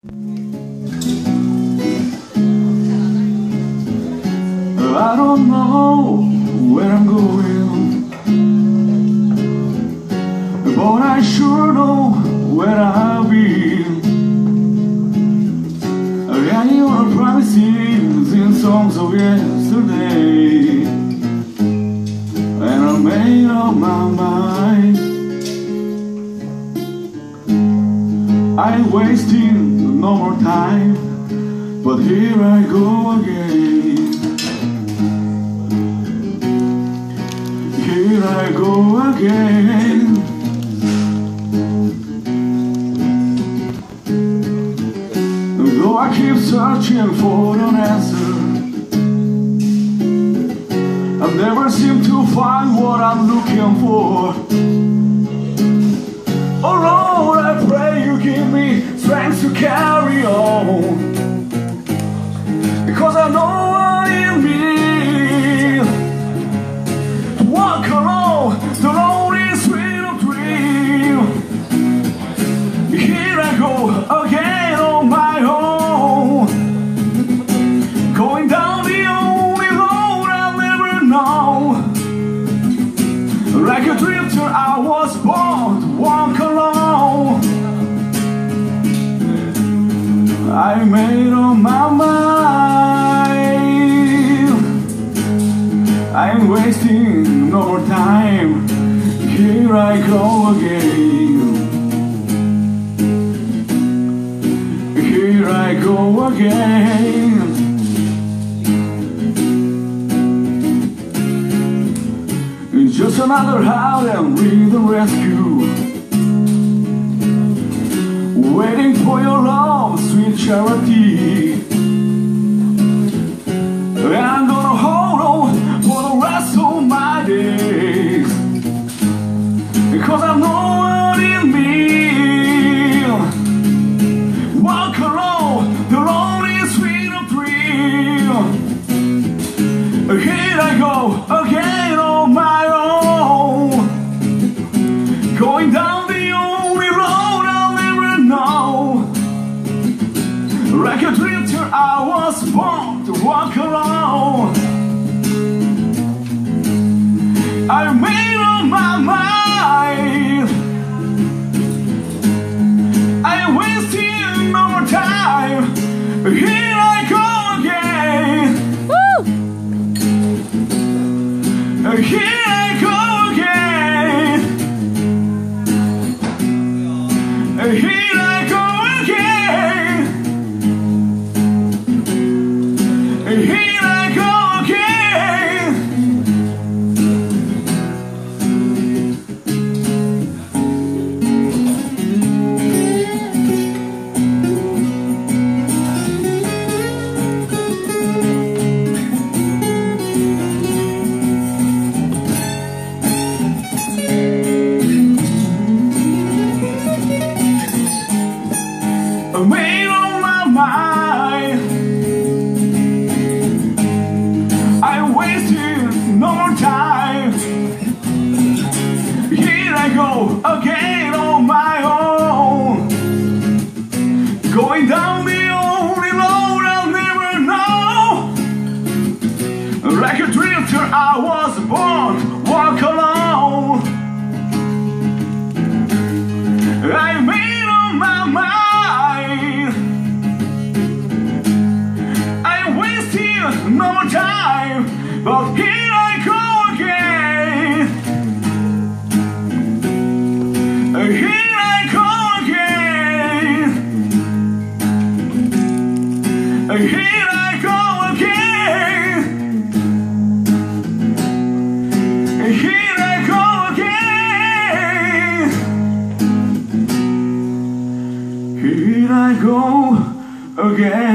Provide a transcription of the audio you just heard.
I don't know where I'm going. But I sure know where I've been. Writing your promises in songs of yesterday. And I made up my mind. I'm wasting no more time But here I go again. Here I go again. Though I keep searching for an answer I never seem to find what I'm looking for. Oh Lord, carry on I'm wasting no more time. Here I go again. Here I go again. Just another Harlem rhythm rescue. Waiting for your love, sweet charity Here I go again on my own. Going down the only road I'll never know. Like a drifter I was born to walk alone. I made Here Go again on my own. Going down the only road I'll never know. Like a drifter I was born Walk alone. I made up my mind. I wasted no more time But Here I go again. Here I go again. Here I go again